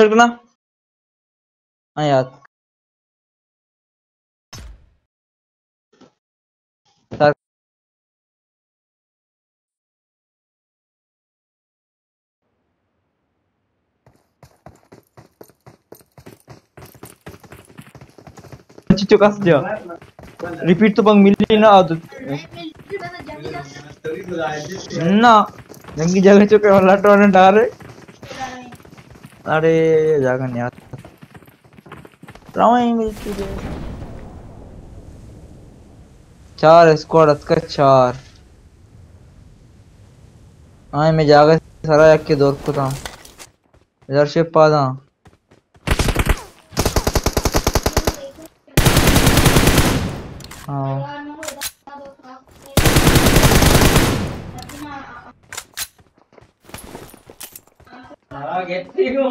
सकना हाँ यार Cucu kas dia. Repeat tu bang milih na tu. Na, jangan jaga cukai orang lain orang dah. अरे, जागा नहीं आता। चार स्क्वाड अच्छा चार। आई मैं जागा सारा एक के दौर को था। इधर से पादा ఎత్తిను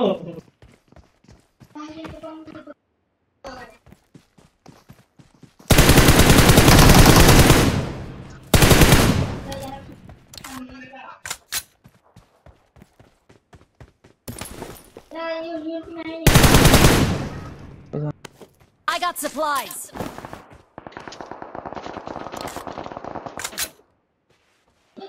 I got supplies.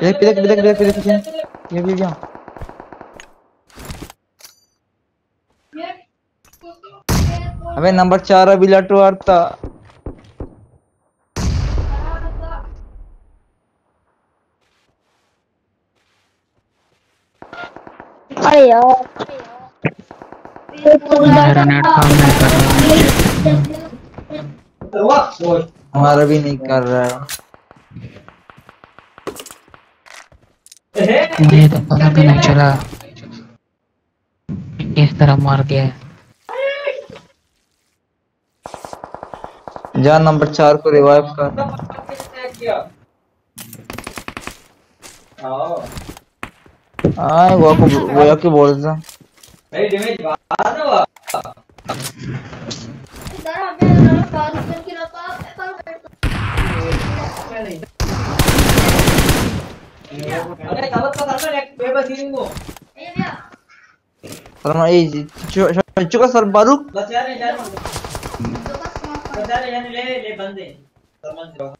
पिदक पिदक पिदक पिदक पिदक किसी ये भी क्या? अबे नंबर चार अभी लटू आरता अरे यार। मेरा नेट काम नहीं कर रहा हमारा भी नहीं कर रहा है। मुझे तो पता भी नहीं चला। किस तरह मार दिया जा नंबर चार को रिवाइव कर। हाँ वो को वो के बोल Ayo dia. Tolong ai, cucuk cucuk kasar baru. Bas ni jangan. Bas ni jangan le le bande. Tolong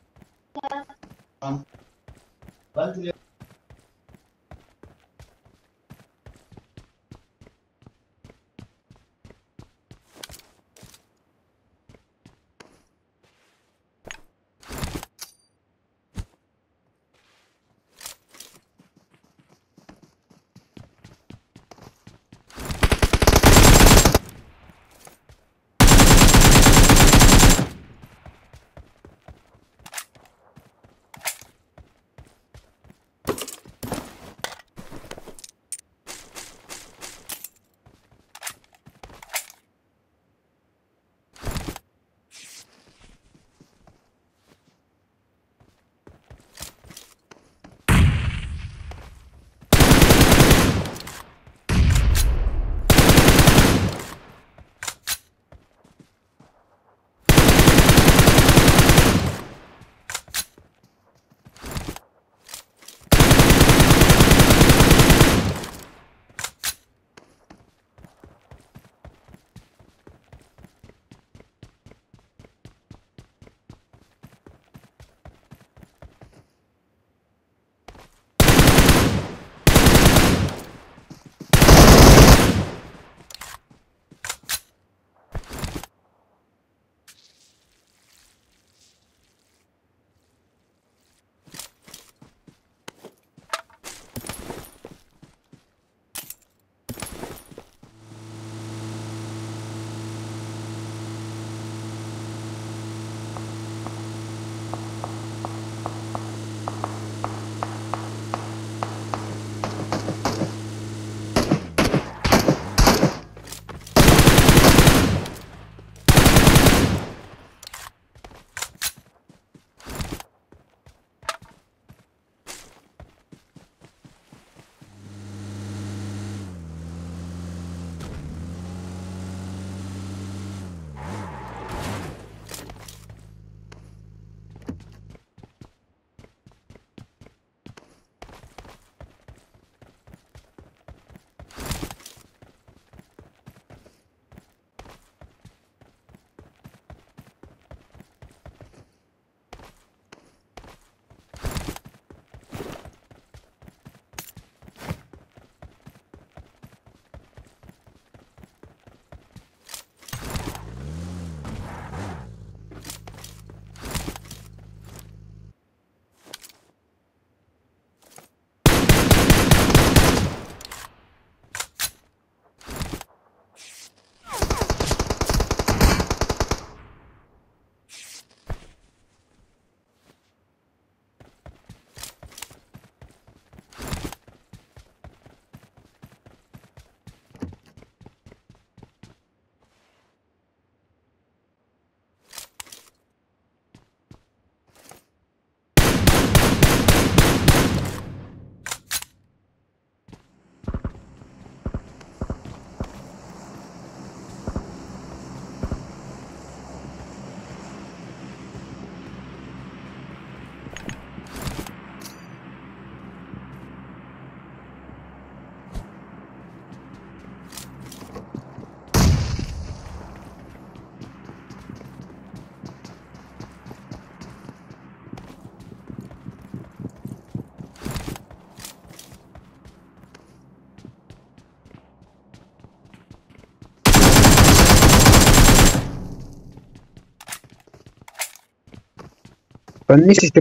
Prendici ste...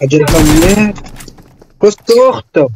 A direção minha é ficou.